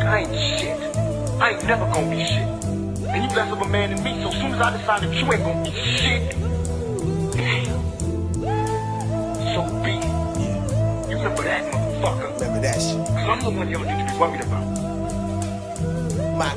I ain't shit. I ain't never gonna be shit. And you less of a man than me, so as soon as I decide that you ain't gonna be shit, damn. So be it. You remember that, motherfucker. Remember that shit. Cause I'm the one y'all need to be worried about. Mac,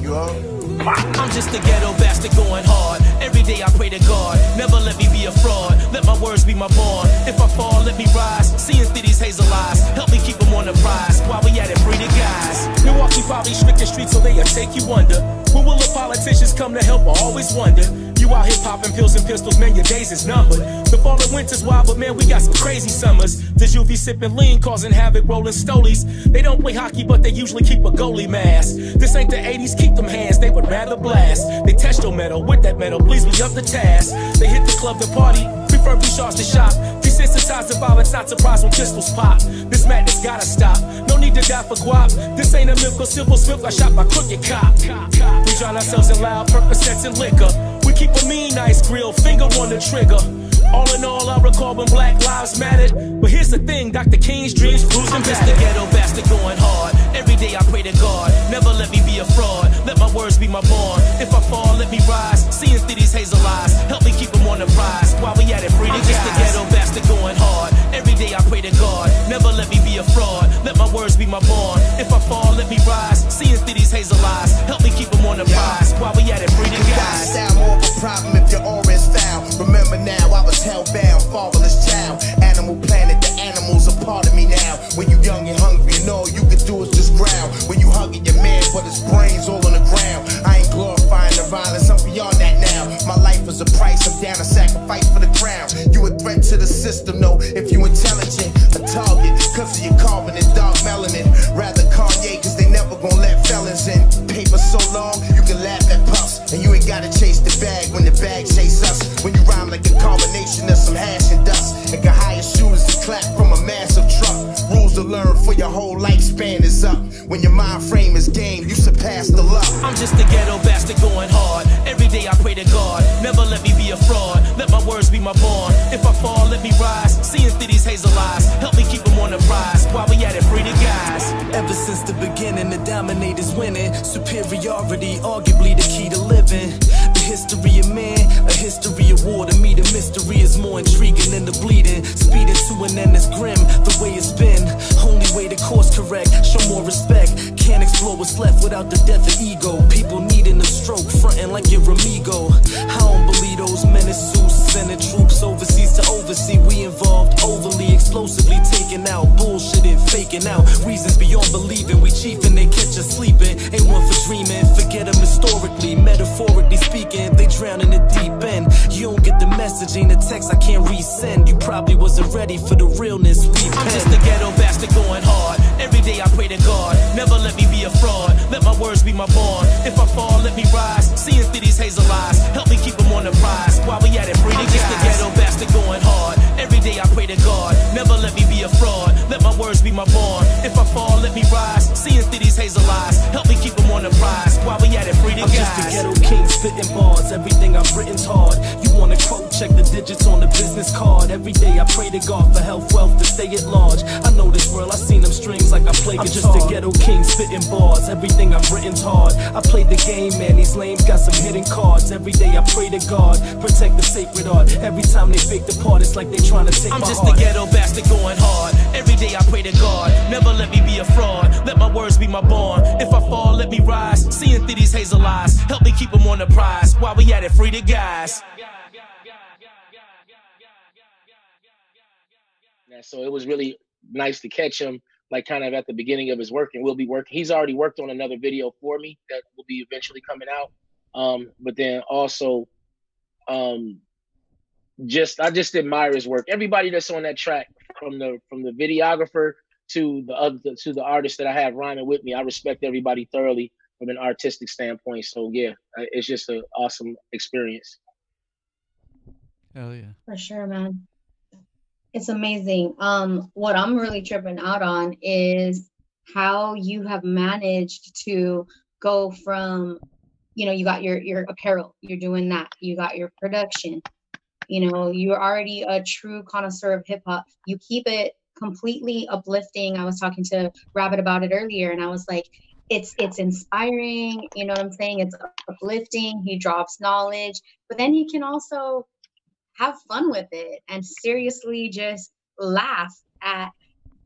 you heard? I'm just a ghetto bastard going hard. Every day I pray to God, never let me be a fraud. Let my words be my bond. If I fall, let me rise. Seeing through these hazel eyes, help me keep them on the prize. While we at it, free the guys. Milwaukee probably strict the streets, so they'll take you under. When will the politicians come to help? I always wonder. You out here popping pills and pistols, man, your days is numbered. The fall and winter's wild, but man, we got some crazy summers. The juvie sipping lean, causing havoc, rolling stolies. They don't play hockey, but they usually keep a goalie mask. This ain't the 80s, keep them hands, they would rather blast. They test your metal with that metal, please be up the task. They hit the club to party, prefer be shots to shop. Desensitized to violence, not surprised when pistols pop. This madness gotta stop. No need to die for guap. This ain't a myth, cause Sylville Smith I shot by crooked cop. We drown ourselves in loud Percocets and liquor. Keep a mean ice grill, finger on the trigger. All in all, I recall when Black Lives mattered. But here's the thing, Dr. King's dreams cruising past the ghetto bastard going hard. Every day I pray to God, never let me be a fraud. Let my words be my bond. If I fall, let me rise. Seeing through these hazel eyes, help me keep them on the prize. While we at it, free to just the ghetto bastard going hard. Every day I pray to God, never let me be a fraud. Let my words be my bond. If I fall, let me rise. Seeing through these hazel eyes, help me keep them on the prize. While we at it, free to guys. Style more of a problem if your aura is foul. Remember now, I was hellbound, fatherless child. Animal planet, the animals are part of me now. When you young and hungry and all you can do is When you hugging your man, but his brains all on the ground. I ain't glorifying the violence, I'm beyond that now. My life is a price, I'm down to sacrifice for the crown. You a threat to the system, no, if you intelligent. A target, cause of your carbon and dark melanin. Rather Kanye, cause they never gonna let felons in. Paper so long, you can laugh at puffs. And you ain't gotta chase the bag when the bag chase us. When you rhyme like a combination of some hash and dust. And can hire shooters to clap from a massive truck. Rules to learn for your whole lifespan frame is game, you surpass the luck. I'm just a ghetto bastard going hard. Every day I pray to God, never let me be a fraud. Let my words be my bond. If I fall, let me rise. Seeing through these hazel eyes, help me keep them on the rise. While we at it, free the guys. Ever since the beginning, the dominator's winning. Superiority, arguably the key to living. The history of man, a history of war. To me, the mystery is more intriguing than the bleeding. Speeding to an end is grim, left without the death to God for health, wealth to stay at large. I know this world. I seen them strings like I play I'm just a ghetto king spitting bars. Everything I've written's hard. I played the game, man. These lames got some hidden cards. Every day I pray to God, protect the sacred art. Every time they fake the part, it's like they trying to take I'm my just heart. a ghetto bastard going hard. Every day I pray to God, never let me be a fraud. Let my words be my bond. If I fall, let me rise. Seeing through these hazel eyes, help me keep them on the prize. While we at it, free the guys. Yeah, so it was really nice to catch him, like kind of at the beginning of his work, and we'll be working. He's already worked on another video for me that will be eventually coming out. Um, but then also, um, just I just admire his work. Everybody that's on that track, from the from the videographer to the other to the artist that I have rhyming with me, I respect everybody thoroughly from an artistic standpoint. So yeah, uh, it's just an awesome experience. Hell yeah. For sure, man. It's amazing. Um, what I'm really tripping out on is how you have managed to go from, you know, you got your your apparel, you're doing that, you got your production, you know, you're already a true connoisseur of hip hop. You keep it completely uplifting. I was talking to Rabbit about it earlier, and I was like, it's it's inspiring. You know what I'm saying? It's uplifting. He drops knowledge, but then he can also have fun with it and seriously just laugh at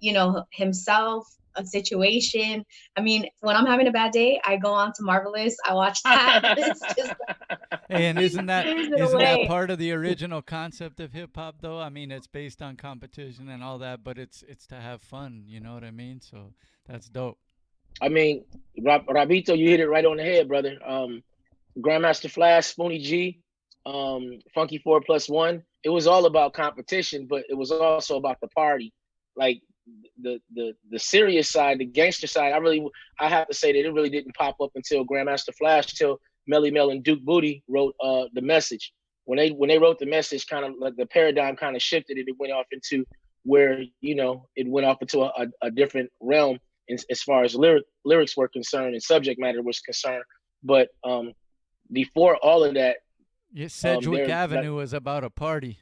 you know himself a situation. I mean, when I'm having a bad day, I go on to Marvelous. I watch that. it's just and isn't that Clears it isn't that part of the original concept of hip hop though? I mean, it's based on competition and all that, but it's it's to have fun. You know what I mean? So that's dope. I mean, Rab- Rabito, you hit it right on the head, brother. Um, Grandmaster Flash, Spoonie G, um, Funky Four Plus One. It was all about competition, but it was also about the party. Like the the the serious side, the gangster side. I really, I have to say that it really didn't pop up until Grandmaster Flash, till Melle Mel and Duke Bootee wrote uh the message. When they when they wrote the message, kind of like the paradigm kind of shifted, and it went off into where you know it went off into a, a, a different realm as, as far as lyric lyrics were concerned and subject matter was concerned. But um, before all of that, Yeah, Sedgwick there- Avenue was about a party.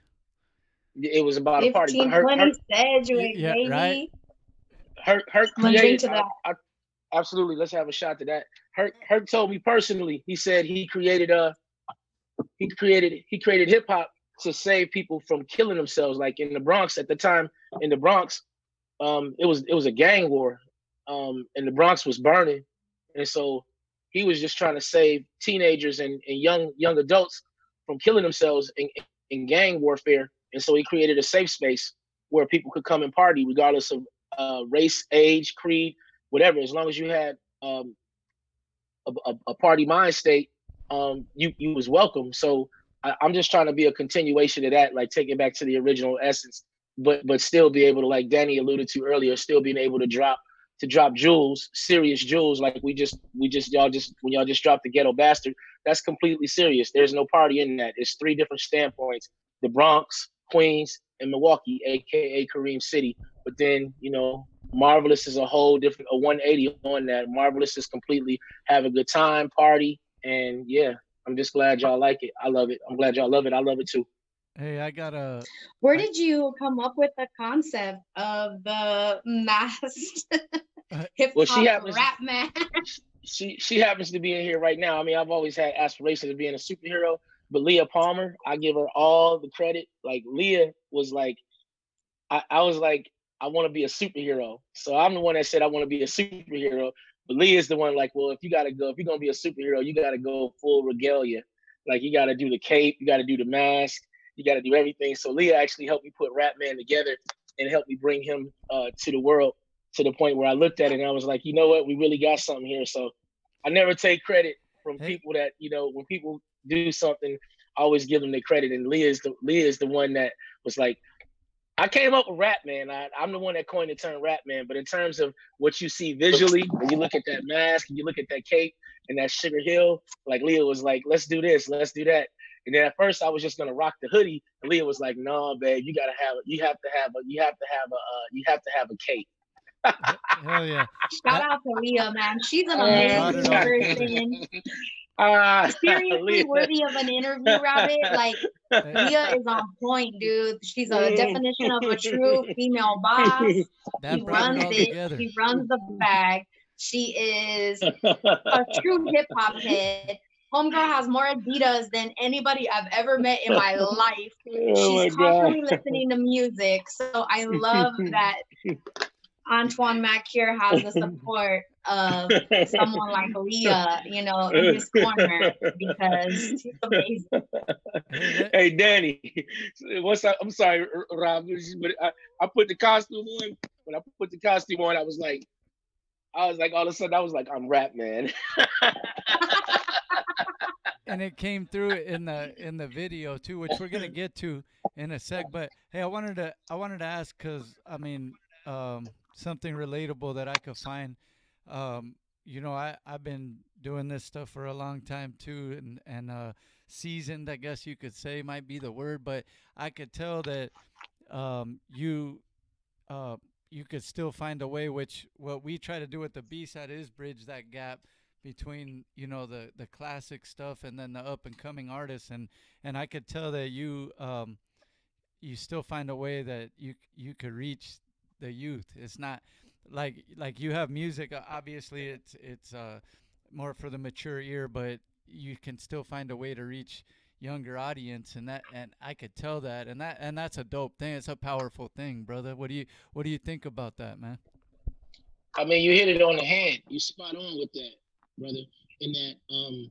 it was about a party. Her, 20 her, Sedgwick, Yeah, baby. right. her, her I'm drink created, to that. I- I- absolutely. Let's have a shot to that. Herc, Herc told me personally. He said he created uh he created he created hip hop to save people from killing themselves. Like in the Bronx at the time, in the Bronx, um, it was it was a gang war, um, and the Bronx was burning, and so he was just trying to save teenagers and, and young young adults from killing themselves in, in gang warfare. And so he created a safe space where people could come and party, regardless of uh, race, age, creed, whatever. As long as you had um, a, a, a party mind state, um, you you was welcome. So I, I'm just trying to be a continuation of that, like take it back to the original essence, but but still be able to, like Danny alluded to earlier, still being able to drop to drop jewels, serious jewels, like we just we just y'all just when y'all just dropped the ghetto bastard. That's completely serious. There's no party in that. It's three different standpoints: the Bronx, Queens, and Milwaukee, aka Cream City. But then you know, Marvelous is a whole different a 180 on that. Marvelous is completely have a good time, party, and yeah, I'm just glad y'all like it. I love it. I'm glad y'all love it. I love it too. Hey, I got a Where I- did you come up with the concept of the masked Uh, hip well, she hop happens- rap mask? she she happens to be in here right now. I mean, I've always had aspirations of being a superhero, but Leah Palmer, I give her all the credit. Like Leah was like, I, I was like, I want to be a superhero. So I'm the one that said I want to be a superhero. But Leah's the one like, well, if you gotta go, if you're gonna be a superhero, you gotta go full regalia. Like you gotta do the cape, you gotta do the mask, you gotta do everything. So Leah actually helped me put Rap Man together and helped me bring him uh, to the world to the point where I looked at it and I was like, you know what, we really got something here. So I never take credit from Hey. people that you know when people do something, I always give them the credit. And Leah is the Leah is the one that was like, I came up with Rap Man. I, I'm the one that coined the term Rap Man. But in terms of what you see visually, when you look at that mask and you look at that cape and that Sugar Hill, like Leah was like, let's do this, let's do that. And then at first I was just gonna rock the hoodie, and Leah was like, "No, babe, you gotta have, you have to have a, you have to have a, uh, you have to have a cape." hell yeah. Shout out to Leah, man. She's an Uh, amazing Brought person. Ah, Seriously Leah. worthy of an interview, Rabbit. Like Leah is on point, dude. She's a definition of a true female boss. That he runs it all it. together. She runs the bag. She is a true hip hop head. Homegirl has more Adidas than anybody I've ever met in my life. oh my She's god. constantly listening to music. So I love that Antoine Mack here has the support of someone like Leah, you know, in his corner because she's amazing. Hey, Danny, what's up? I'm sorry, Rob, but I, I put the costume on. When I put the costume on, I was like, I was like, all of a sudden, I was like, I'm rap man. and it came through in the in the video too, which we're gonna get to in a sec. But hey, I wanted to I wanted to ask because I mean um, something relatable that I could find. Um, you know, I I've been doing this stuff for a long time too, and and uh, seasoned, I guess you could say, might be the word. But I could tell that um, you uh, you could still find a way. Which what we try to do with the B side is bridge that gap between you know the the classic stuff and then the up and coming artists and and I could tell that you um you still find a way that you you could reach the youth. It's not like like you have music. Obviously, it's it's uh, more for the mature ear, but you can still find a way to reach younger audience, and that and I could tell that, and that and that's a dope thing. It's a powerful thing, brother. What do you what do you think about that, man? I mean, you hit it on the head. You spot on with that, brother. In that, um,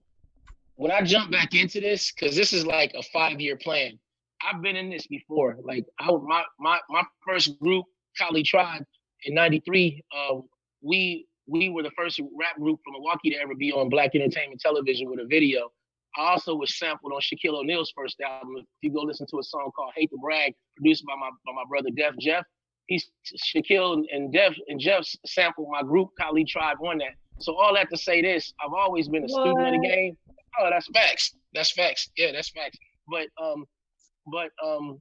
when I jump back into this, because this is like a five-year plan. I've been in this before. Like I, my my my first group, Kali Tribe, in '93. Uh, we we were the first rap group from Milwaukee to ever be on Black Entertainment Television with a video. I also was sampled on Shaquille O'Neal's first album. If you go listen to a song called "Hate to Brag," produced by my by my brother Def Jef, he's Shaquille and Def and Jeff sampled my group Kali Tribe on that. So all that to say this, I've always been a student of the game. Oh, that's facts. That's facts. Yeah, that's facts. But um, but um,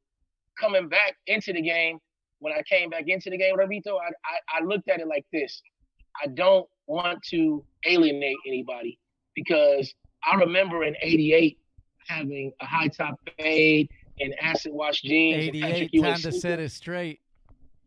coming back into the game, when I came back into the game, Rabito, I, I I looked at it like this. I don't want to alienate anybody because I remember in '88 having a high top fade and acid wash jeans. and Patrick 88, Ewing time to set it straight.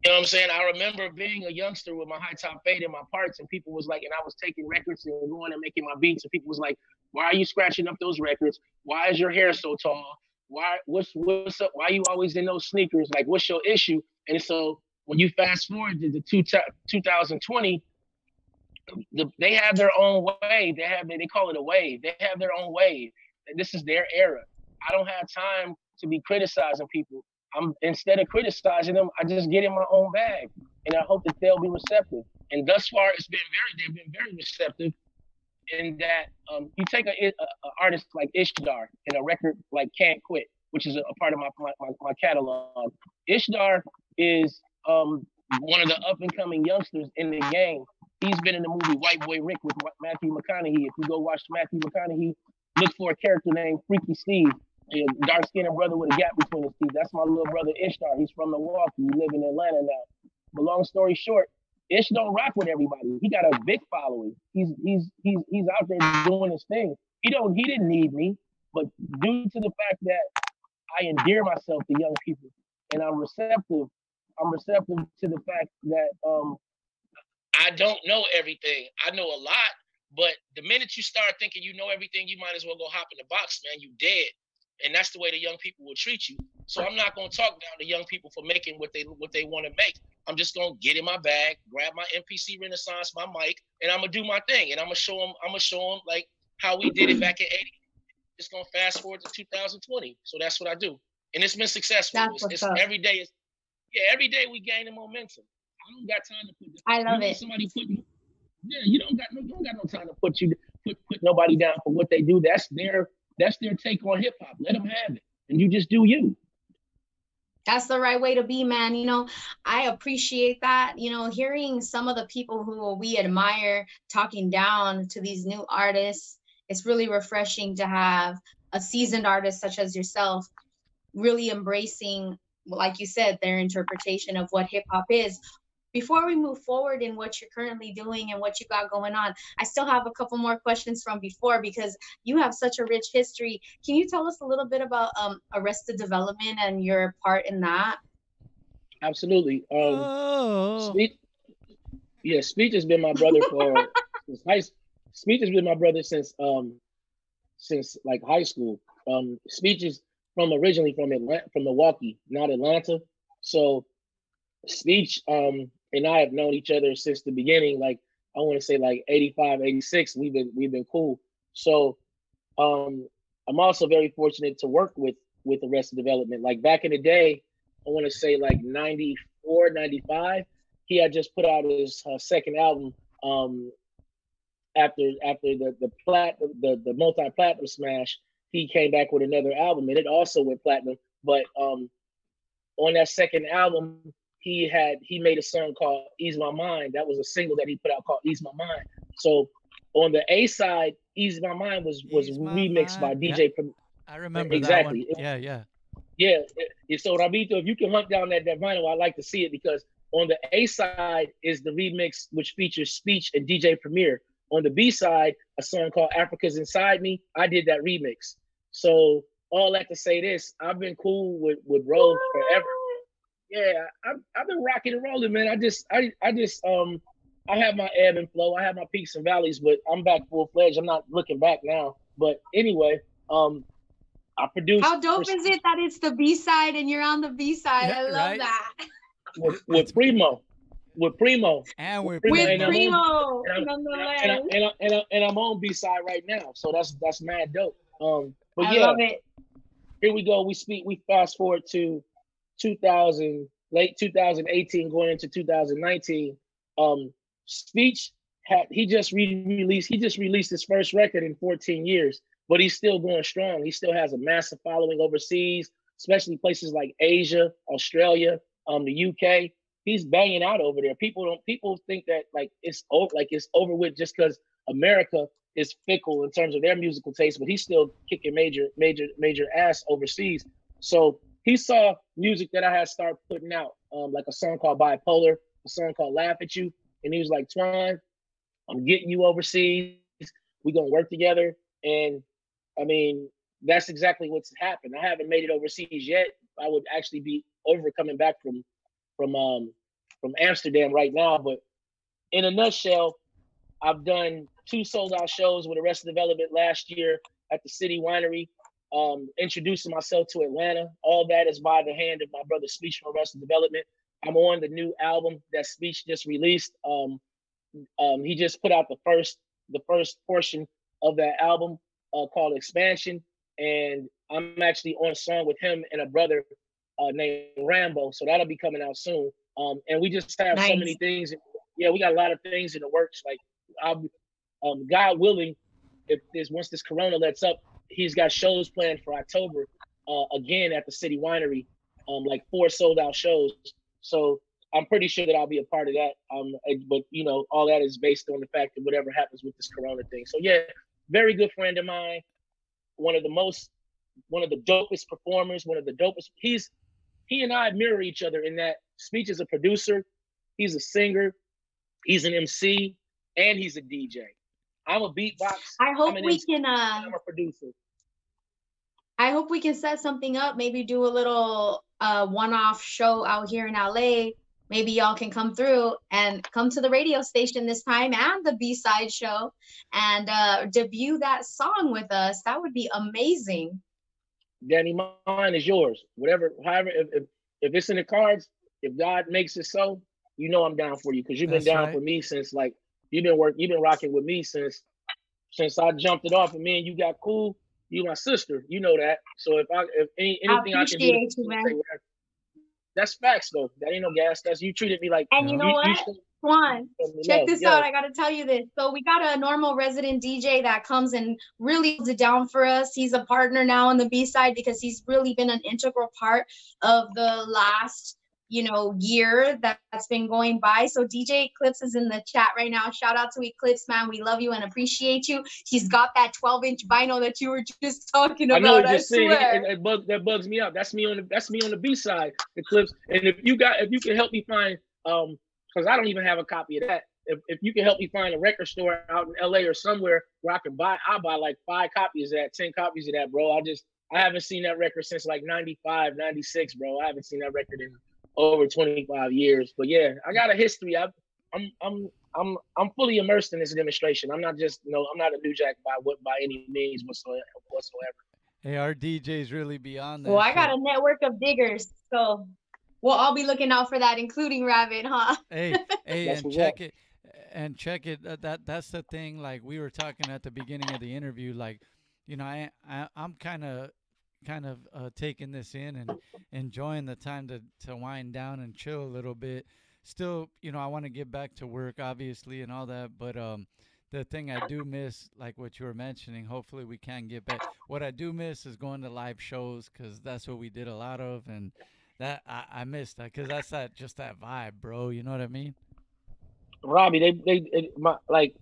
You know what I'm saying? I remember being a youngster with my high top fade in my parts, and people was like, and I was taking records and going and making my beats, and people was like, "Why are you scratching up those records? Why is your hair so tall? Why what's what's up? Why you always in those sneakers? Like, what's your issue?" And so when you fast forward to the two 2020, the, they have their own way. They have they call it a wave. They have their own wave. This is their era. I don't have time to be criticizing people. I'm instead of criticizing them, I just get in my own bag, and I hope that they'll be receptive. And thus far, it's been very they've been very receptive. In that um, you take a, a, a artist like IshDARR and a record like Can't Quit, which is a, a part of my, my my catalog. IshDARR is um, one of the up and coming youngsters in the game. He's been in the movie White Boy Rick with Matthew McConaughey. If you go watch Matthew McConaughey, look for a character named Freaky Steve, a dark skinned brother with a gap between his teeth. That's my little brother IshDARR. He's from Milwaukee. He live in Atlanta now. But long story short, Ish don't rock with everybody. He got a big following. He's he's he's he's out there doing his thing. He don't he didn't need me, but due to the fact that I endear myself to young people and I'm receptive, I'm receptive to the fact that um I don't know everything. I know a lot, but the minute you start thinking you know everything, you might as well go hop in the box, man. You dead. And that's the way the young people will treat you. So I'm not gonna talk down to young people for making what they what they want to make. I'm just gonna get in my bag, grab my MPC Renaissance, my mic, and I'm gonna do my thing. And I'm gonna show them. I'm gonna show them like how we did it back in '80. Just gonna fast forward to 2020. So that's what I do, and it's been successful. That's It's, it's every day. Is yeah, every day we gaining momentum. I don't got time to put. I love know it. Somebody put you. Yeah, you don't got no. You don't got no time to put you put put nobody down for what they do. That's their that's their take on hip hop. Let them have it, and you just do you. That's the right way to be, man. You know, I appreciate that. You know, hearing some of the people who we admire talking down to these new artists, it's really refreshing to have a seasoned artist such as yourself really embracing, like you said, their interpretation of what hip hop is. Before we move forward in what you're currently doing and what you got going on, I still have a couple more questions from before because you have such a rich history. Can you tell us a little bit about um, Arrested Development and your part in that? Absolutely. Um, Oh, Speech, yeah, Speech has been my brother for since high. Speech has been my brother since um since like high school. Um, Speech is from originally from Atlanta, from Milwaukee, not Atlanta. So, Speech um and I have known each other since the beginning. Like I want to say like 85, 86. We've been we've been cool. So, um, I'm also very fortunate to work with with the rest of Development. Like back in the day, I want to say like 94, 95 he had just put out his uh, second album um after after the the plat the the multi platinum smash he came back with another album and it also went platinum but um on that second album he had he made a song called ease my mind that was a single that he put out called ease my mind so on the a side ease my mind was was Ease remixed by yeah. dj Prom- I remember exactly. Yeah, yeah. yeah. So Rabito, if you can hunt down that, that vinyl, I'd like to see it because on the A side is the remix which features Speech and DJ Premier. On the B side, a song called Africa's Inside Me. I did that remix. So all that to say this, I've been cool with with Rose forever. Yeah, I, I've been rocking and rolling, man. I just, I, I just, um, I have my ebb and flow. I have my peaks and valleys, but I'm back full fledged. I'm not looking back now. But anyway, um, I produced. How dope is it that it's the B side and you're on the B side? Yeah, I love right? that. with, with Primo, with Primo, And we're Primo With and I'm Primo, on- and I'm- nonetheless. and, I, and, I, and, I, and I'm on B side right now, so that's that's mad dope. Um, but I yeah, love it. here we go. We speak. We fast forward to 2000, late 2018, going into 2019. Um, speech had he just re-released. He just released his first record in 14 years, but he's still going strong. He still has a massive following overseas, especially places like Asia, Australia, um, the UK. He's banging out over there. People don't. People think that like it's over, like it's over with just because America is fickle in terms of their musical taste, but he's still kicking major, major, major ass overseas. So he saw music that I had started putting out, um, like a song called Bipolar, a song called Laugh at You, and he was like, "Twan, I'm getting you overseas. We gonna work together." And I mean, that's exactly what's happened. I haven't made it overseas yet. I would actually be over coming back from from um from Amsterdam right now, but in a nutshell, I've done two sold out shows with the Rest Arrested Development last year at the City Winery, um, introducing myself to Atlanta. All that is by the hand of my brother Speech from Arrested Development. I'm on the new album that Speech just released. Um, um, he just put out the first the first portion of that album uh, called Expansion, and I'm actually on a song with him and a brother uh, named Rambo. So that'll be coming out soon. Um, and we just have so many things. Yeah, we got a lot of things in the works. Like, I'll, um, God willing, if this once this Corona lets up, he's got shows planned for October uh, again at the City Winery, um, like four sold out shows. So I'm pretty sure that I'll be a part of that. Um, but you know, all that is based on the fact that whatever happens with this Corona thing. So yeah, very good friend of mine, one of the most, one of the dopest performers, one of the dopest. He's he and I mirror each other in that Speech is a producer, he's a singer, he's an MC, and he's a DJ. I'm a beatbox. I hope we MC, can uh I'm a producer. I hope we can set something up, maybe do a little uh one-off show out here in LA. Maybe y'all can come through and come to the radio station this time and the B-side show and uh debut that song with us. That would be amazing. Danny, mine is yours. Whatever, however, if, if if it's in the cards, if God makes it so, you know I'm down for you because you've been That's down right. for me since like you've been work, you've been rocking with me since since I jumped it off and me and you got cool. You my sister, you know that. So if I if any, anything I, can do, to you, man. whatever- that's facts though. That ain't no gas. That's you treated me like And you know what? should- Juan, check this out. I got to tell you this. So we got a normal resident DJ that comes and really holds it down for us. He's a partner now on the B side because he's really been an integral part of the last, you know, year that- that's been going by. So DJ Eclipse is in the chat right now. Shout out to Eclipse, man. We love you and appreciate you. He's got that 12 inch vinyl that you were just talking I know about. I, swear. and It, bug, that bugs me out. That's me on the that's me on the B side, the clips. And if you got if you can help me find um because I don't even have a copy of that. If, if you can help me find a record store out in LA or somewhere where I can buy, I'll buy like five copies of that, 10 copies of that, bro. I just I haven't seen that record since like 95, 96, bro. I haven't seen that record in over 25 years. But yeah, I got a history. I, I'm I'm I'm I'm fully immersed in this demonstration. I'm not just you know I'm not a new jack by what by any means whatsoever. whatsoever. Hey, our DJ's really beyond that. Well, I got shit. a network of diggers. So we'll all be looking out for that, including Rabbit, huh? hey, hey, and check it, and check it. That, that that's the thing. Like we were talking at the beginning of the interview. Like, you know, I, I I'm kind of kind of uh, taking this in and enjoying the time to to wind down and chill a little bit. Still, you know, I want to get back to work, obviously, and all that. But um, the thing I do miss, like what you were mentioning, hopefully we can get back. What I do miss is going to live shows because that's what we did a lot of, and that I, I miss that because that's that just that vibe, bro. You know what I mean? Robbie, they they my, like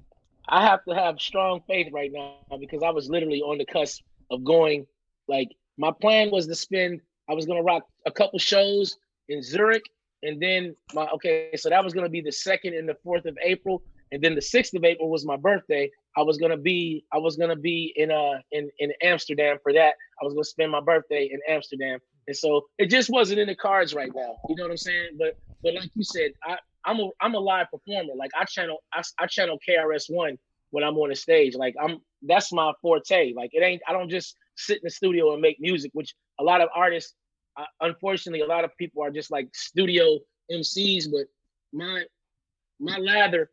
I have to have strong faith right now because I was literally on the cusp of going. Like my plan was to spend. I was gonna rock a couple shows in Zurich, and then my okay. So that was gonna be the second and the fourth of April, and then the sixth of April was my birthday. I was gonna be. I was gonna be in uh in in Amsterdam for that. I was gonna spend my birthday in Amsterdam, And so it just wasn't in the cards right now. You know what I'm saying? But but like you said, I I'm a I'm a live performer. Like I channel I, I channel KRS One when I'm on the stage. Like I'm that's my forte. Like it ain't I don't just sit in the studio and make music, which a lot of artists, uh, unfortunately, a lot of people are just like studio MCs. But my my lather,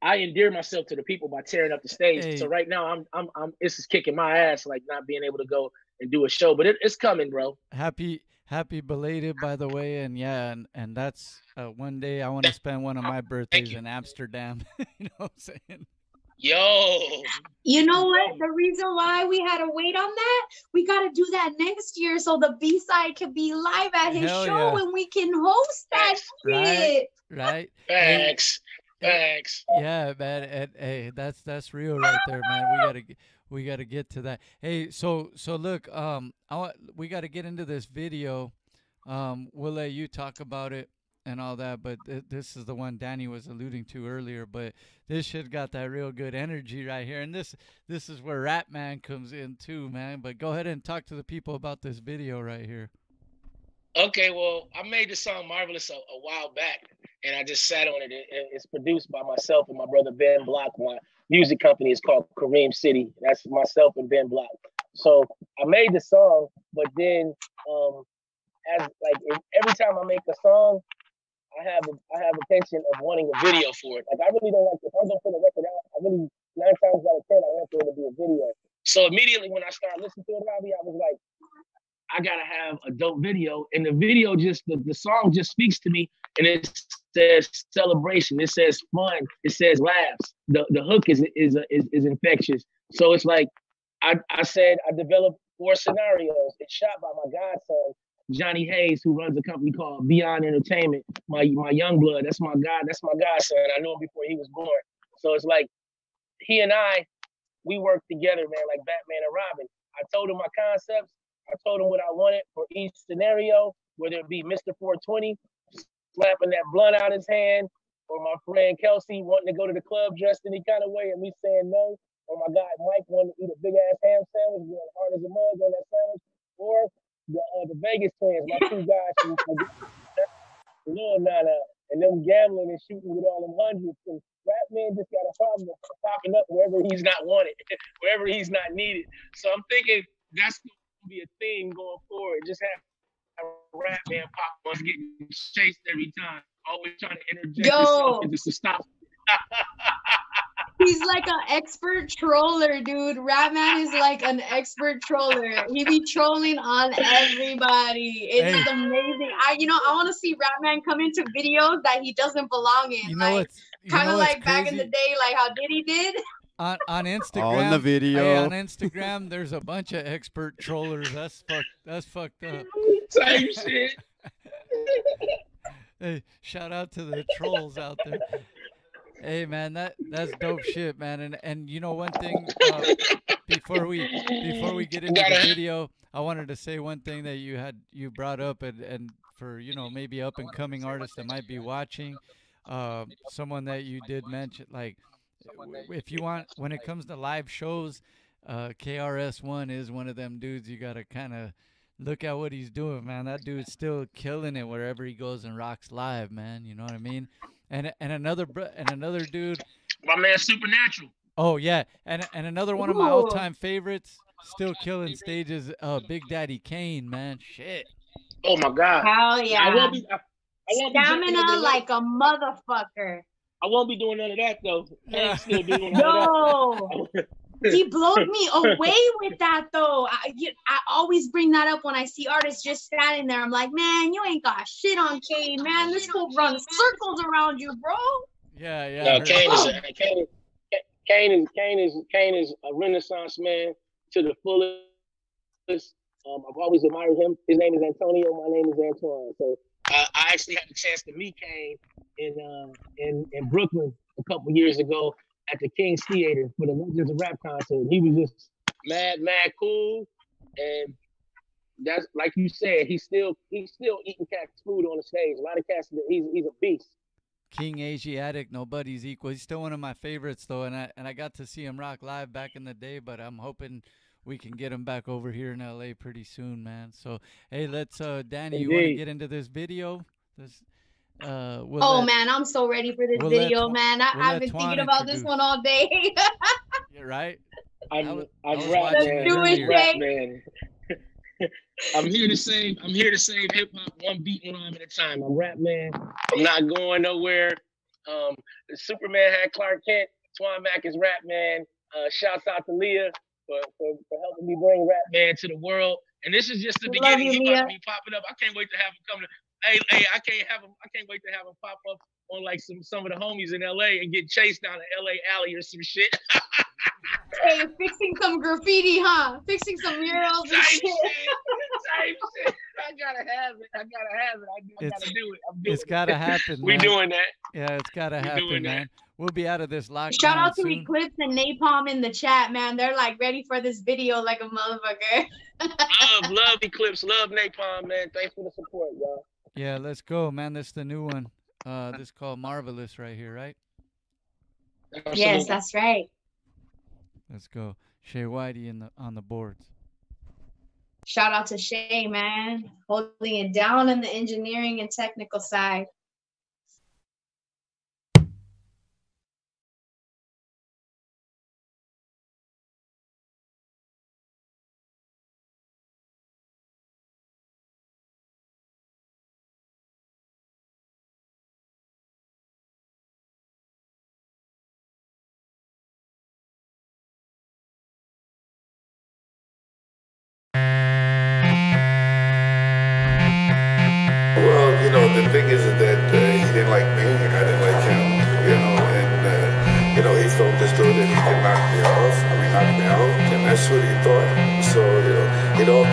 I endear myself to the people by tearing up the stage. Hey. So right now I'm I'm I'm this is kicking my ass like not being able to go and do a show, but it, it's coming, bro. happy happy belated by the way and yeah and and that's uh, one day i want to spend one of my birthdays in amsterdam you know what i'm saying Yo, You know what? The reason why we had to wait on that, we got to do that next year so the B side can be live at his Hell show yeah. and we can host that Right. shit. right Hey, thanks, thanks. yeah man and hey that's that's real right there man we gotta we gotta get to that hey so so look um i want we gotta get into this video um we'll let you talk about it and all that but th- this is the one danny was alluding to earlier but this shit got that real good energy right here and this this is where rap man comes in too man but go ahead and talk to the people about this video right here Okay, well, I made the song Marvelous a, a while back, and I just sat on it. It- it- It's produced by myself and my brother Ben Block. My music company is called Cream City. That's myself and Ben Block. So I made the song, but then um, as like every time I make a song, I have I have intention of wanting a video for it. Like I really don't like if I'm gonna put a record out, I really nine times out of ten I want there to be a video. So immediately when I started listening to it, Robbie, I was like, I gotta have a dope video. And the video just the, the song just speaks to me and it says celebration, it says fun, it says laughs. The the hook is is is, is infectious. So it's like I, I said I developed four scenarios. It's shot by my godson, Johnny Hayes, who runs a company called Beyond Entertainment. My my young blood, that's my god, that's my godson. I knew him before he was born. So it's like he and I, we work together, man, like Batman and Robin. I told him my concepts. I told him what I wanted for each scenario, whether it be Mr. 420 slapping that blunt out his hand, or my friend Kelsey wanting to go to the club dressed any kind of way and me saying no, or my guy Mike wanting to eat a big ass ham sandwich, hard as a mug on that sandwich, or the uh, the Vegas twins, my two guys from from Lil Nana, and them gambling and shooting with all them hundreds. And Rap Man just got a problem popping up wherever he's not wanted, wherever he's not needed. So I'm thinking that's gonna be a theme going forward. Just have Rap Man pop once getting chased every time, always trying to interject Yo. himself and just to stop. He's like an expert troller, dude. Rap Man is like an expert troller. He be trolling on everybody. It's Hey. amazing. I, you know, I want to see Rap Man come into videos that he doesn't belong in. you know like, what's you know kind of what's like back in the day, like how Diddy did. on on Instagram. All in the Hey, video. on Instagram, there's a bunch of expert trollers. That's fucked. That's fucked up. Same shit. Hey, shout out to the trolls out there. Hey man, that that's dope shit, man. And and you know one thing uh, before we before we get into the video, I wanted to say one thing that you had you brought up and and for you know maybe up and coming artists that might be watching, uh, someone that you did mention like if you want when it comes to live shows, uh, KRS One is one of them dudes you gotta kind of look at what he's doing, man. That dude's still killing it wherever he goes and rocks live, man. You know what I mean? And and another br- and another dude. My man, Supernatural. Oh yeah, and and another one of my all-time favorites, still killing stages. Uh, Big Daddy Kane, man. Shit. Oh my God. Hell I yeah. won't be. I, I won't Stamina into that. like a motherfucker. I won't be doing none of that though. Yeah. Kane's still doing all Yo. that. he blowed me away with that though. I, you- I always bring that up when I see artists just standing there. I'm like, man, you ain't got shit on Kane, man. This fool runs circles around you, bro. Yeah, yeah. I No, Kane is Kane, is- Kane is Kane is Kane is a renaissance man to the fullest. Um, I've always admired him. His name is Antonio. My name is Antoine. So uh, I actually had the chance to meet Kane in uh, in in Brooklyn a couple years ago at the King's Theater for the Legends of Rap concert. He was just mad, mad cool, and that's like you said. He's still he's still eating cat's food on the stage. A lot of cats. He's he's a beast. King Asiatic, nobody's equal. He's still one of my favorites though, and I and I got to see him rock live back in the day. But I'm hoping we can get him back over here in LA pretty soon, man. So hey, let's uh Danny, you want to get into this video? This uh we'll oh let- man, I'm so ready for this video, Tw- man. I, i've been thinking Twan about this one all day. yeah, right? I I'm was- I I'm was rap man. it Do it, earlier. rap Shay. man. I'm here to save. I'm here to save hip hop one beat and rhyme at a time. I'm rap man. I'm not going nowhere. Um, Superman had Clark Kent. Twan Mack is rap man. Uh, shouts out to Leah for, for, for helping me bring rap man to the world. And this is just the Love beginning. you, he about Leah. to be popping up. I can't wait to have him come to. Hey, hey, I can't have him. I can't wait to have him pop up on like some some of the homies in LA and get chased down the LA alley or some shit. hey, fixing some graffiti, huh? Fixing some murals and shit. shit. Shit. I gotta have it. I gotta have it. I, I gotta do it. I'm doing It's it. It's gotta happen. We doing that. Yeah, it's gotta we happen, doing that. man. We'll be out of this lockdown Shout out to soon. Eclipse and Napalm in the chat, man. They're like ready for this video like a motherfucker. Love, love Eclipse, love Napalm, man. Thanks for the support, y'all. Yeah, let's go, man. That's the new one. Uh, this is called Marvelous right here, right? yes, that's right. Let's go. Shaye Whitey in the on the boards. Shout out to Shaye, man, holding it down in the engineering and technical side.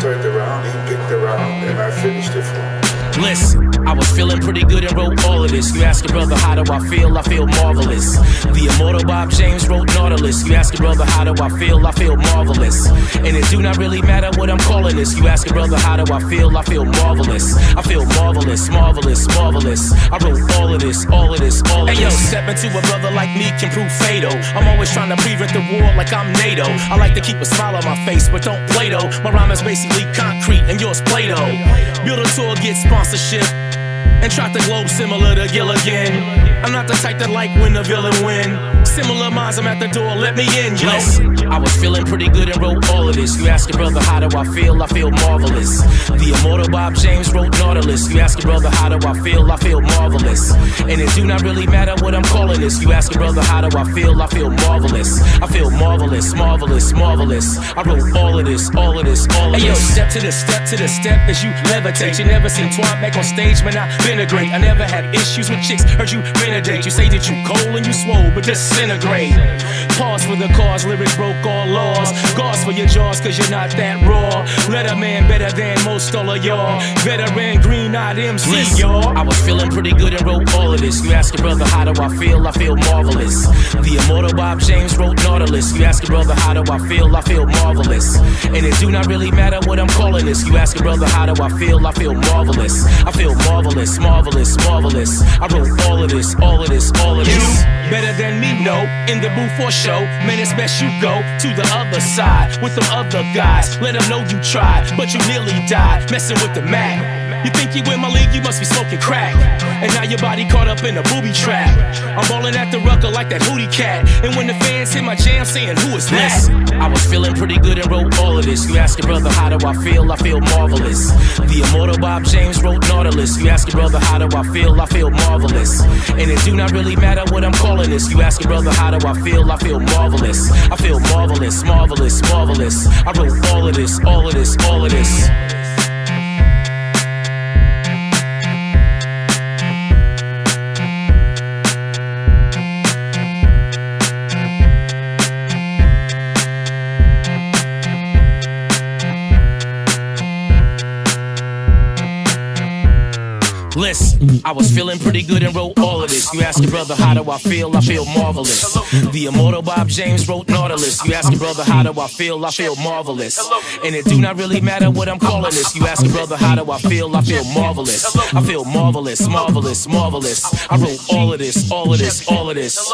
Turned around, he picked around, and I finished it for him. Listen, I was feeling pretty good and wrote all of this. You ask a brother, how do I feel? I feel marvelous. The immortal Bob James wrote Nautilus. You ask a brother, how do I feel? I feel marvelous. And it do not really matter what I'm calling this. You ask a brother, how do I feel? I feel marvelous. I feel marvelous, marvelous, marvelous. I wrote all of this, all of this, all of this. Hey yo, step into a brother like me can prove fatal. I'm always trying to prevent the war like I'm NATO. I like to keep a smile on my face, but don't play though. My rhyme is basically concrete and yours Play-Doh. Build a tour, get sponsorship. And trot the globe similar to Gilligan. I'm not the type that like when the villain win. Similar minds, I'm at the door, let me in, yo. I was feeling pretty good and wrote all of this. You ask your brother, how do I feel? I feel marvelous. The immortal Bob James wrote Nautilus. You ask your brother, how do I feel? I feel marvelous. And it do not really matter what I'm calling this. You ask your brother, how do I feel? I feel marvelous. I feel marvelous, marvelous, marvelous. I wrote all of this, all of this, all of Hey, yo, step to the step to the step as you levitate. You never seen Twan back on stage, man. I been a great. I never had issues with chicks. Heard you renegade. You say that you cold and you swole, but disintegrate. Pause for the cause, lyrics broke all laws. Gauze for your jaws, cause you're not that raw. Let a man better than most all of y'all. Veteran, green eyed MC, y'all. I was feeling pretty good and wrote all of this. You ask your brother, how do I feel? I feel marvelous. The immortal Bob James wrote Nautilus. You ask your brother, how do I feel? I feel marvelous. And it do not really matter what I'm calling this. You ask your brother, how do I feel? I feel marvelous. I feel marvelous, marvelous, marvelous. I wrote all of this, all of this, all of this. You better than me, no. In the booth for show, man, it's best you go to the other side with them other guys. Let them know you tried, but you nearly died messing with the Mac. You think you in my league, you must be smoking crack. And now your body caught up in a booby trap. I'm balling at the rucker like that hootie cat. And when the fans hit my jam, saying, Who is? Listen, I was feeling pretty good and wrote all of this. You ask your brother, how do I feel? I feel marvelous. The immortal Bob James wrote Nautilus. You ask your brother, how do I feel? I feel marvelous. And it do not really matter what I'm calling this. You ask your brother, how do I feel? I feel marvelous. I feel marvelous, marvelous, marvelous. I wrote all of this, all of this, all of this. I was feeling pretty good and wrote all of this. You ask your brother, how do I feel? I feel marvelous. The immortal Bob James wrote Nautilus. You ask your brother, how do I feel? I feel marvelous. And it do not really matter what I'm calling this. You ask your brother, how do I feel? I feel marvelous. I feel marvelous, marvelous, marvelous. I wrote all of this, all of this, all of this.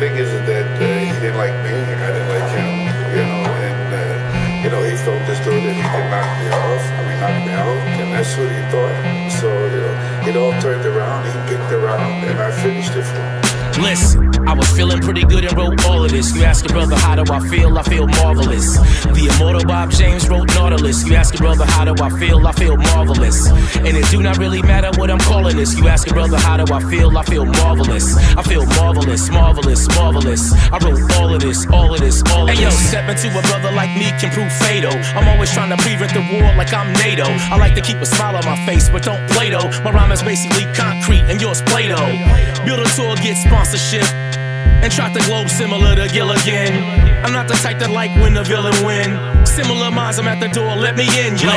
Thing is that uh, he didn't like me, I didn't like him, you know, and, uh, you know, he felt as though that he could knock me off, I mean, knock me out, and that's what he thought. So, you know, it all turned around, he picked around, and I finished it for him. Listen, I was feeling pretty good and wrote all of this. You ask a brother, how do I feel? I feel marvelous. The immortal Bob James wrote Nautilus. You ask a brother, how do I feel? I feel marvelous. And it do not really matter what I'm calling this. You ask a brother, how do I feel? I feel marvelous. I feel marvelous, marvelous, marvelous. I wrote all of this, all of this, all of hey, this. Yo, step into a brother like me can prove fatal. I'm always trying to prevent the war like I'm NATO. I like to keep a smile on my face, but don't play though. My rhyme is basically concrete and yours Play-Doh. Build a tour, get and trot the globe similar to Gilligan. I'm not the type that like when the villain win. Similar minds, I'm at the door, let me in, yo.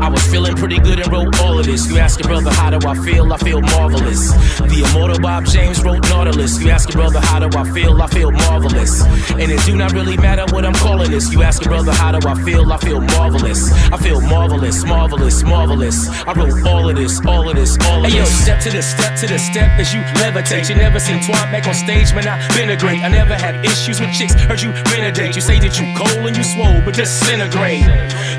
I was feeling pretty good and wrote all of this. You ask your brother, how do I feel? I feel marvelous. The immortal Bob James wrote Nautilus. You ask your brother, how do I feel? I feel marvelous. And it do not really matter what I'm calling this. You ask your brother, how do I feel? I feel marvelous. I feel marvelous, marvelous, marvelous. I wrote all of this, all of this, all of this. Hey yo, step to the step to the step as you levitate. You never seen Twan Mack on stage, man. I disintegrate. I never had issues with chicks, heard you renegade. You say that you cold and you swole, but disintegrate.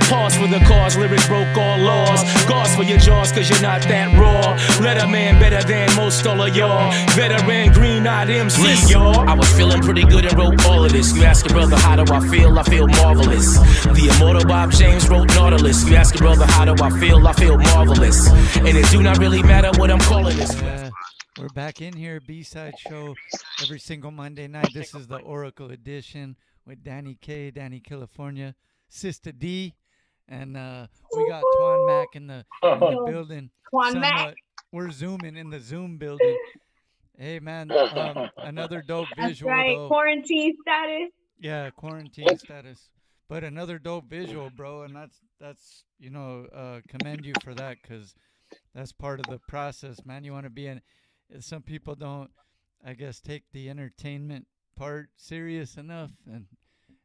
Pause for the cause, lyrics broke all laws. Gauze for your jaws, cause you're not that raw. Let a man better than most all of y'all. Veteran, green eyed MC, y'all. I was feeling pretty good and wrote all of this. You ask your brother, how do I feel? I feel marvelous. The immortal Bob James wrote Nautilus. You ask your brother, how do I feel? I feel marvelous. And it do not really matter what I'm calling this. We're back in here, B side show, every single Monday night. This is the Auracle edition with Dani K, Dani Killafournya, Sister D, and uh, we got Twan Mack in the, in the building. Twan Mack. We're zooming in the Zoom building. Hey man, um, another dope visual. That's right, though. quarantine status. Yeah, quarantine status. But another dope visual, bro, and that's that's you know uh, commend you for that because that's part of the process, man. You want to be in some people don't, I guess, take the entertainment part serious enough, and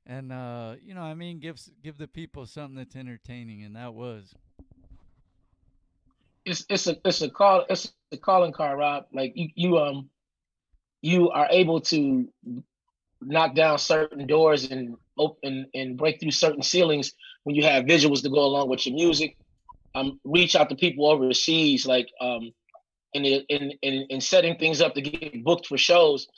and uh, you know, I mean, give give the people something that's entertaining, and that was. It's it's a it's a call it's a calling card, Rob. Like you you um you are able to knock down certain doors and open and break through certain ceilings when you have visuals to go along with your music. Um, reach out to people overseas, like um, in, in, in, in setting things up to get booked for shows,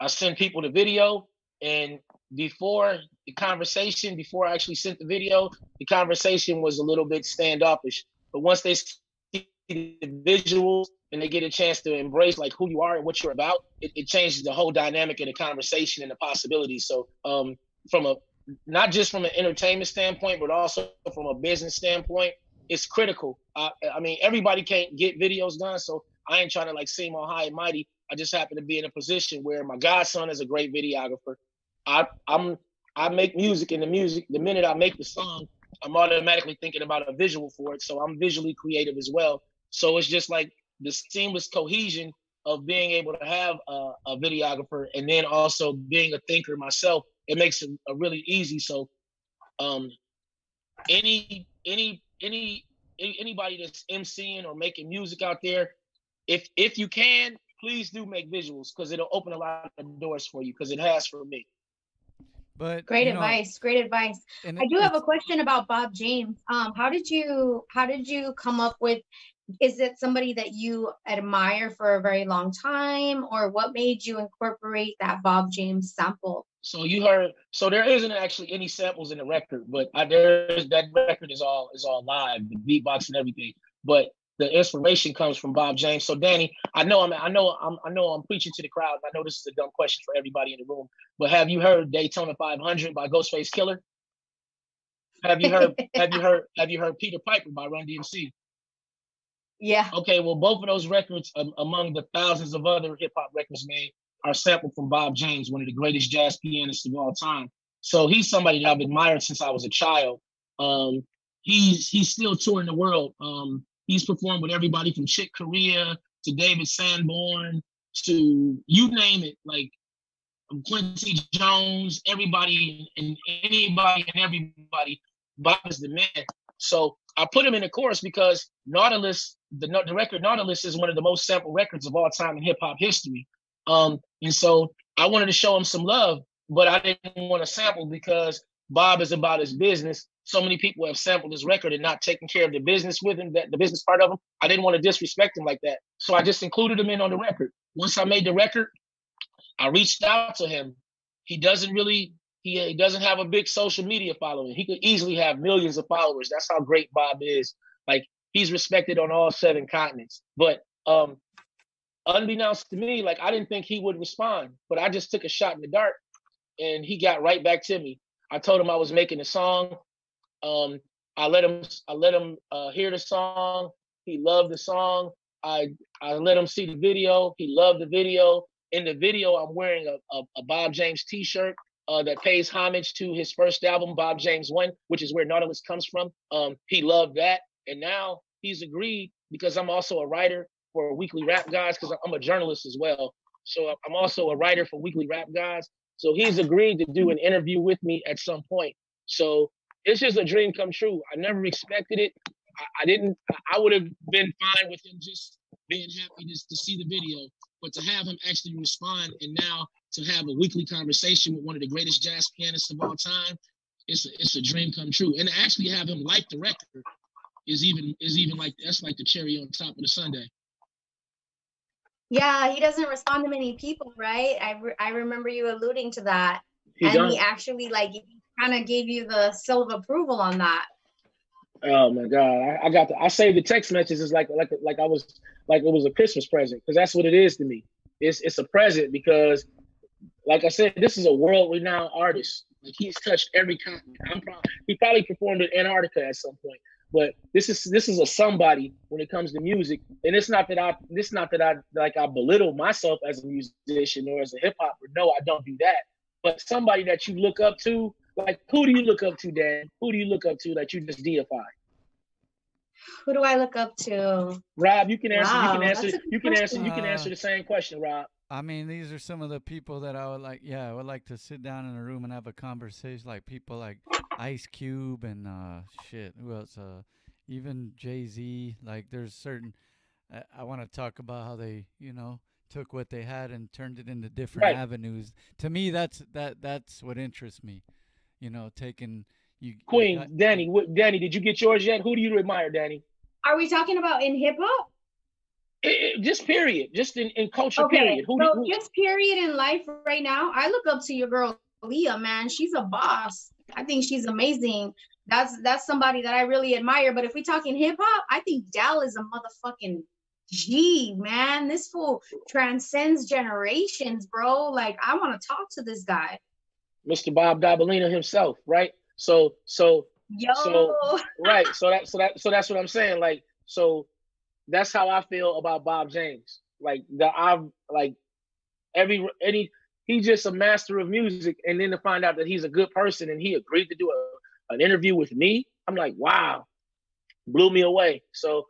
I send people the video. And before the conversation, before I actually sent the video, the conversation was a little bit standoffish. But once they see the visuals and they get a chance to embrace like who you are and what you're about, it, it changes the whole dynamic of the conversation and the possibilities. So um, from a not just from an entertainment standpoint, but also from a business standpoint, it's critical. Uh, I mean, everybody can't get videos done, so I ain't trying to like seem all high and mighty. I just happen to be in a position where my godson is a great videographer. I I'm I make music, and the music, the minute I make the song, I'm automatically thinking about a visual for it. So I'm visually creative as well. So it's just like the seamless cohesion of being able to have a, a videographer and then also being a thinker myself. It makes it a really easy. So um, any any any anybody that's emceeing or making music out there, if if you can, please do make visuals because it'll open a lot of doors for you because it has for me. But great you know, advice, great advice. I do have a question about Bob James. Um, how did you how did you come up with? Is it somebody that you admire for a very long time, or what made you incorporate that Bob James sample? So you heard. So there isn't actually any samples in the record, but I, there's that record is all is all live, the beatbox and everything. But the inspiration comes from Bob James. So Dani, I know I'm I know I'm I know I'm preaching to the crowd. I know this is a dumb question for everybody in the room, but have you heard Daytona 500 by Ghostface Killah? Have you heard have you heard have you heard Peter Piper by Run DMC? Yeah. Okay, well both of those records um, among the thousands of other hip hop records made are sampled from Bob James, one of the greatest jazz pianists of all time. So he's somebody that I've admired since I was a child. Um, he's he's still touring the world. Um, He's performed with everybody from Chick Corea to David Sanborn to you name it, like Quincy Jones, everybody and anybody and everybody. Bob is the man. So I put him in the chorus because Nautilus, the, the record Nautilus is one of the most sampled records of all time in hip hop history. Um, and so I wanted to show him some love, but I didn't want to sample because Bob is about his business. So many people have sampled his record and not taken care of the business with him, that the business part of him. I didn't want to disrespect him like that. So I just included him in on the record. Once I made the record, I reached out to him. He doesn't really, he, he doesn't have a big social media following. He could easily have millions of followers. That's how great Bob is. Like he's respected on all seven continents. But um, unbeknownst to me, like I didn't think he would respond, but I just took a shot in the dark and he got right back to me. I told him I was making a song. Um, I let him I let him uh, hear the song. He loved the song. I I let him see the video. He loved the video. In the video, I'm wearing a, a, a Bob James T-shirt uh, that pays homage to his first album, Bob James One, which is where Nautilus comes from. Um, he loved that, and now he's agreed because I'm also a writer for Weekly Rap Guys because I'm a journalist as well. So I'm also a writer for Weekly Rap Guys. So he's agreed to do an interview with me at some point. So it's just a dream come true. I never expected it. I, I didn't. I would have been fine with him just being happy just to see the video, but to have him actually respond and now to have a weekly conversation with one of the greatest jazz pianists of all time, it's a, it's a dream come true. And to actually have him like the record is even is even like that's like the cherry on top of the sundae. Yeah, he doesn't respond to many people, right? I re- I remember you alluding to that, He and don't. he actually like kind of gave you the seal of approval on that. Oh my god, I, I got the, I saved the text messages like like like I was like it was a Christmas present because that's what it is to me. It's it's a present because, like I said, this is a world renowned artist. Like he's touched every continent. I'm proud. He probably performed in Antarctica at some point. But this is this is a somebody when it comes to music, and it's not that I it's not that I like I belittle myself as a musician or as a hip hopper. No, I don't do that. But somebody that you look up to, like who do you look up to, Dan? Who do you look up to that you just deify? Who do I look up to? Rob, you can answer. Wow, you can answer. You can answer. You can answer the same question, Rob. I mean, these are some of the people that I would like. Yeah, I would like to sit down in a room and have a conversation. Like people like Ice Cube and uh, shit. Who else? Uh, even Jay Z. Like, there's certain. I, I want to talk about how they, you know, took what they had and turned it into different Right. avenues. To me, that's that that's what interests me. You know, taking you. you Queen, got- Dani, what, Dani, did you get yours yet? Who do you admire, Dani? Are we talking about in hip hop? It- it- just period. Just in, in culture, Okay, period. Who, so who, just period in life right now. I look up to your girl Leah, man. She's a boss. I think she's amazing. That's that's somebody that I really admire. But if we talking hip hop, I think Dal is a motherfucking G, man. This fool transcends generations, bro. Like I want to talk to this guy. Mr. Bob Dabalina himself, right? So, so Yo, So- right. So that, so that, so that's what I'm saying. Like, so that's how I feel about Bob James. Like the I've like every any he's just a master of music, and then to find out that he's a good person and he agreed to do a, an interview with me, I'm like, wow, blew me away. So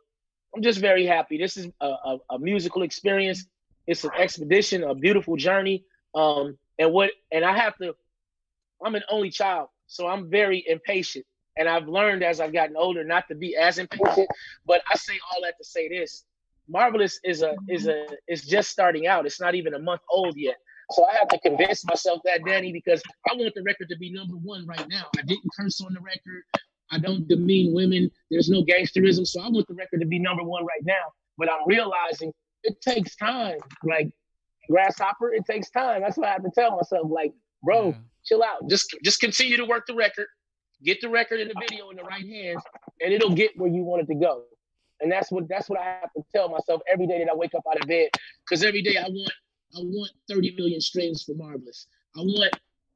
I'm just very happy. This is a, a, a musical experience. It's an expedition, a beautiful journey. Um, and what and I have to. I'm an only child, so I'm very impatient. And I've learned as I've gotten older not to be as impatient. But I say all that to say this: Marvelous is a is a is just starting out. It's not even a month old yet. So I have to convince myself that, Dani, because I want the record to be number one right now. I didn't curse on the record. I don't demean women. There's no gangsterism. So I want the record to be number one right now. But I'm realizing it takes time. Like grasshopper, it takes time. That's what I have to tell myself. Like, bro. Chill out. Just just continue to work the record. Get the record and the video in the right hands, and it'll get where you want it to go. And that's what that's what I have to tell myself every day that I wake up out of bed. Because every day I want I want 30 million streams for Marvelous. I want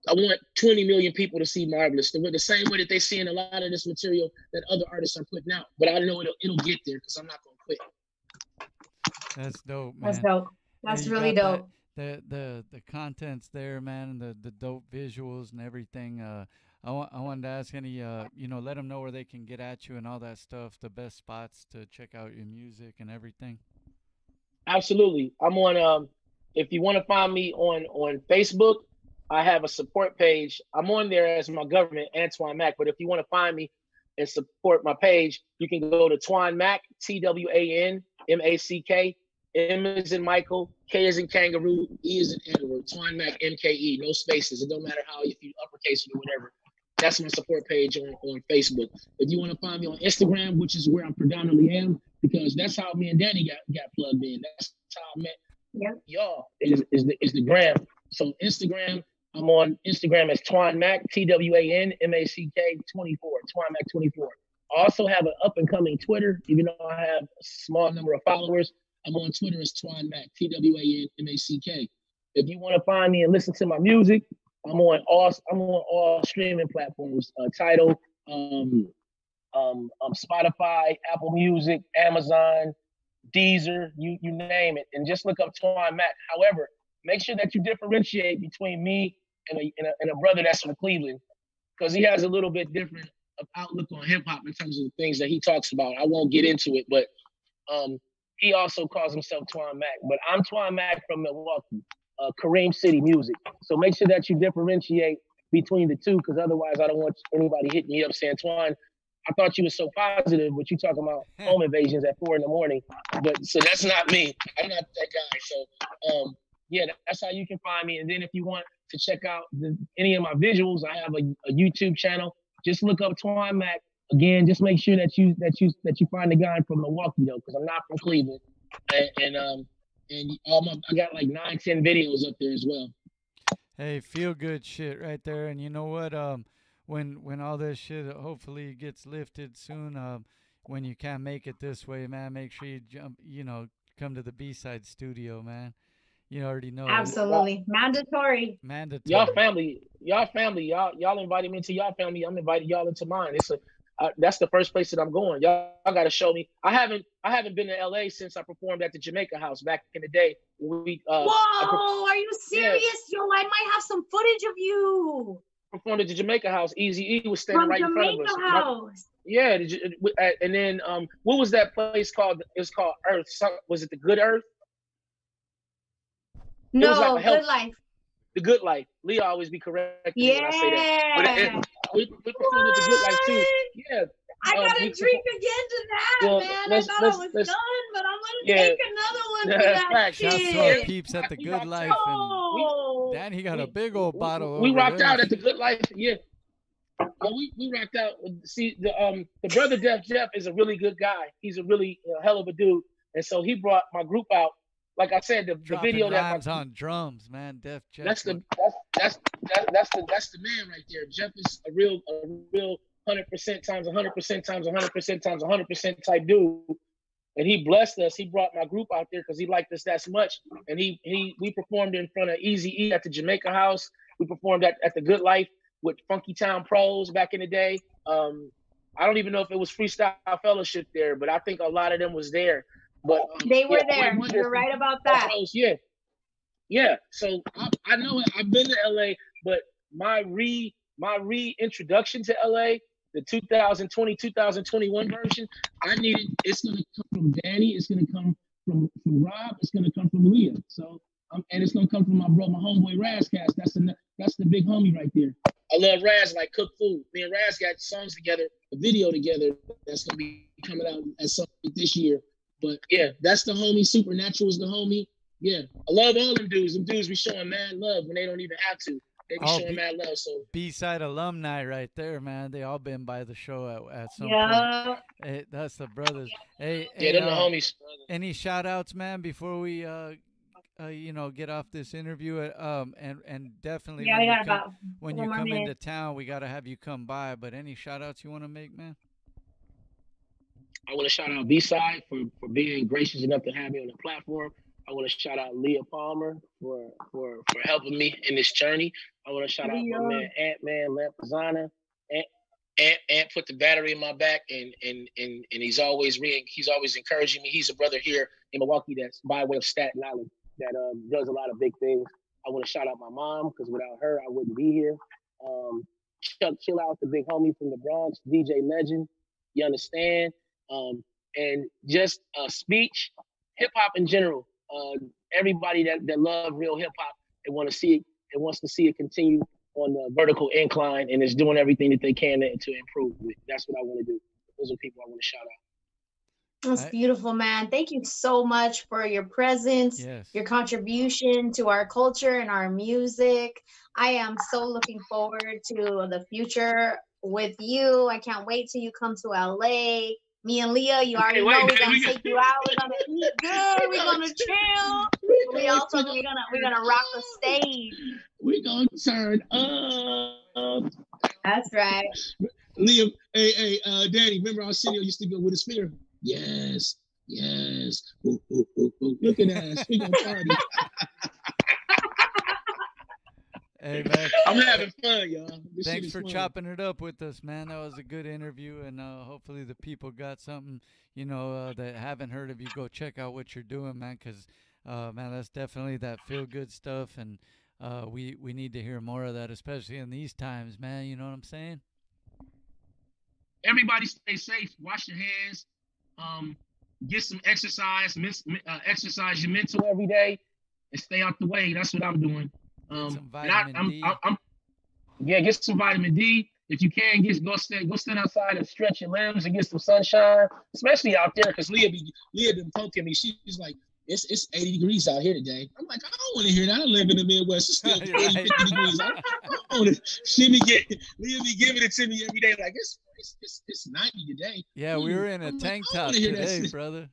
I want 20 million people to see Marvelous the, way- the same way that they see in a lot of this material that other artists are putting out. But I know it'll it'll get there because I'm not gonna quit. That's dope, man. that's dope. That's you really got that- dope. The the the content's there, man, and the the dope visuals and everything. Uh, I want I wanted to ask any uh, you know, let them know where they can get at you and all that stuff. The best spots to check out your music and everything. Absolutely. I'm on um if you want to find me on on Facebook, I have a support page. I'm on there as my government, Antoine Mack. But if you want to find me and support my page, you can go to Twan Mack, T W A N M A C K, M is in Michael, K is in Kangaroo, E is in Edward, Twan Mack, MKE, no spaces. It don't matter how if you uppercase it or whatever. That's my support page on, on Facebook. If you want to find me on Instagram, which is where I predominantly am, because that's how me and Dani got, got plugged in. That's how I met Yep. y'all is, is the is the gram. So Instagram, I'm on Instagram as Twan Mack, T W A N M A C K 24, Twan Mack 24. I also have an up and coming Twitter, even though I have a small number of followers. I'm on Twitter as Twan Mack, T W A N M A C K. If you want to find me and listen to my music, I'm on all I'm on all streaming platforms, uh, Tidal, um, um, um, Spotify, Apple Music, Amazon, Deezer, you you name it, and just look up Twan Mack. However, make sure that you differentiate between me and a, and a, and a brother that's from Cleveland, because he has a little bit different outlook on hip hop in terms of the things that he talks about. I won't get into it, but um, he also calls himself Twan Mack. But I'm Twan Mack from Milwaukee, uh, Cream City Music. So make sure that you differentiate between the two, because otherwise I don't want anybody hitting me up saying Twan. I thought you were so positive, but you talking about home invasions at four in the morning. But so that's not me. I'm not that guy. So um, yeah, that's how you can find me. And then if you want to check out the, any of my visuals, I have a, a YouTube channel. Just look up Twan Mack. Again, just make sure that you that you that you find the guy from Milwaukee though, because I'm not from Cleveland. And, and um and all my I got like nine, ten videos up there as well. Hey, feel good shit right there. And you know what? Um, when when all this shit hopefully gets lifted soon, um, when you can't make it this way, man, make sure you jump. You know, come to the B side studio, man. You already know. Absolutely. Mandatory. Mandatory. Y'all family, y'all family, y'all y'all invited me to y'all family. I'm inviting y'all into mine. It's a uh, that's the first place that I'm going. Y'all, y'all got to show me. I haven't I haven't been to LA since I performed at the Jamaica House back in the day. We uh, Whoa, are you yeah. serious? Yo, I might have some footage of you performed at the Jamaica House. Eazy E was standing from right in front of Jamaica us. House. Yeah, the J- w- and then um, what was that place called? It was called Earth. Was it the Good Earth? No, like good life. The Good Life. Lee always be correct when I say that. But it, Yeah. it- we, we performed at the Good Life too. Yeah, I um, gotta we- drink again to that, Well, man. let's- I thought let's- I was let's- done, but I'm gonna Yeah. make another one for that facts. Shouts shit. to our peeps at the Good Life, and Oh, Dani got a big old we- bottle. We rocked there. out at the Good Life. Yeah. Well, we, we rocked out. See, the um the brother Def Jef is a really good guy. He's a really uh, hell of a dude. And so he brought my group out. Like I said, the, the video that rhymes my, on drums, man. Def Jam. that's the that's that's that, that's the that's the man right there. Jef is a real a real hundred percent times hundred percent times hundred percent times hundred percent type dude. And he blessed us. He brought my group out there because he liked us that much. And he he we performed in front of Eazy E at the Jamaica House. We performed at, at the Good Life with Funky Town Pros back in the day. Um, I don't even know if it was Freestyle Fellowship there, but I think a lot of them was there. But um, they were yeah, there. You're right about that. Pros, yeah, yeah. So I, I know it. I've been to LA, but my re my reintroduction to LA, the 2020 2021 version, I needed. It. It's gonna come from Dani. It's gonna come from from Rob. It's gonna come from Leah. So um, and it's gonna come from my brother, my homeboy Razcast. That's the that's the big homie right there. I love Raz like cook food. Me and Raz got songs together, a video together that's gonna be coming out at some this year. But yeah, that's the homie. Supernatural is the homie. Yeah, I love all them dudes. Them dudes be showing mad love when they don't even have to. They be Oh, showing be- mad love. So B-side alumni right there, man. They all been by the show at, at some point. Yeah. Hey, that's the brothers. Hey, yeah, hey, them the uh, homies. any shout outs, man, before we uh, uh you know get off this interview uh, um and and definitely Yeah, when you got come, about when you come into town we got to have you come by but any shout outs you want to make man I want to shout out B Side for for being gracious enough to have me on the platform. I want to shout out Leah Palmer for for for helping me in this journey. I want to shout out my man Ant Man Lampazana. Ant, Ant Ant put the battery in my back and and and and he's always re he's always encouraging me. He's a brother here in Milwaukee that's by way of Staten Island that um, does a lot of big things. I want to shout out my mom because without her I wouldn't be here. Um, Chuck Chillout, the big homie from the Bronx, DJ Legend. You understand? Um, and just uh, speech, hip hop in general. Uh, everybody that, that love real hip hop and want to see it and wants to see it continue on the vertical incline and is doing everything that they can to, to improve it. That's what I want to do. Those are people I want to shout out. That's I- beautiful, man. Thank you so much for your presence, Yes. your contribution to our culture and our music. I am so looking forward to the future with you. I can't wait till you come to LA. Me and Leah, you already wait, know we're gonna we take you out. We're gonna eat good. We're gonna chill. We also we're gonna we're gonna rock the stage. We're gonna turn up. That's right. Liam, hey, hey, uh, Daddy, remember our city used to go with a spear? Yes, yes. Ooh, ooh, ooh, ooh. Look at us. we're gonna party. Hey man. I'm having fun, y'all. This Thanks for fun. chopping it up with us, man. That was a good interview, and uh, hopefully the people got something, you know, uh, that haven't heard of you. Go check out what you're doing, man, because, uh, man, that's definitely that feel good stuff, and uh, we we need to hear more of that, especially in these times, man. You know what I'm saying? Everybody stay safe. Wash your hands. Um, get some exercise. Miss, uh, exercise your mental every day, and stay out the way. That's what I'm doing. Um, some and I, vitamin I'm, D. I'm, I'm, yeah, get some vitamin D. If you can, get go stand go stand outside and stretch your limbs and get some sunshine, especially out there. Cause Leah be Leah been poking me. She's like, it's it's 80 degrees out here today. I'm like, I don't want to hear that. I live in the Midwest. It's still 40, Right. 50 degrees. I, I don't wanna, she be getting Leah be giving it to me every day. Like it's it's it's, it's 90 today. Yeah, we Mm, were in a I'm tank I top wanna hear that today, brother.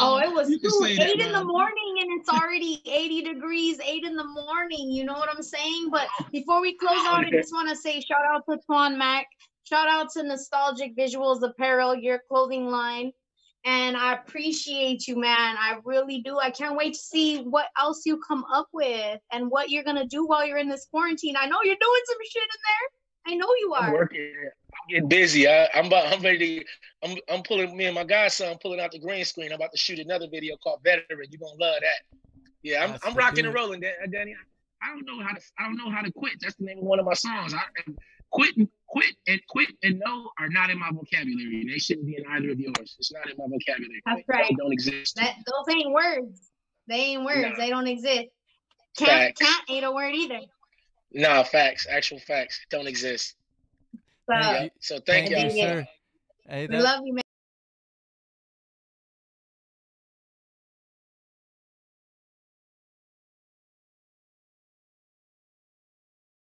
Oh, it was cool. say that, eight in the morning and it's already 80 degrees, eight in the morning. You know what I'm saying? But before we close out, I just want to say shout out to Twan Mack. Shout out to Nostalgic Visuals Apparel, your clothing line. And I appreciate you, man. I really do. I can't wait to see what else you come up with and what you're going to do while you're in this quarantine. I know you're doing some shit in there. I know you I'm are. working. I'm getting busy. I, I'm about, I'm ready. To, I'm I'm pulling me and my godson pulling out the green screen. I'm about to shoot another video called Veteran. You're gonna love that. Yeah, I'm That's I'm rocking and rolling, Dani. I don't know how to I don't know how to quit. That's the name of one of my songs. I and quit and quit and quit and no are not in my vocabulary. They shouldn't be in either of yours. It's not in my vocabulary. That's They right. don't exist. That those ain't words. They ain't words. Nah. They don't exist. Can't Facts. can't ain't a word either. Nah, facts, actual facts don't exist. So Yeah. So thank Thank y'all. you, sir. Hey, we that, love you, man.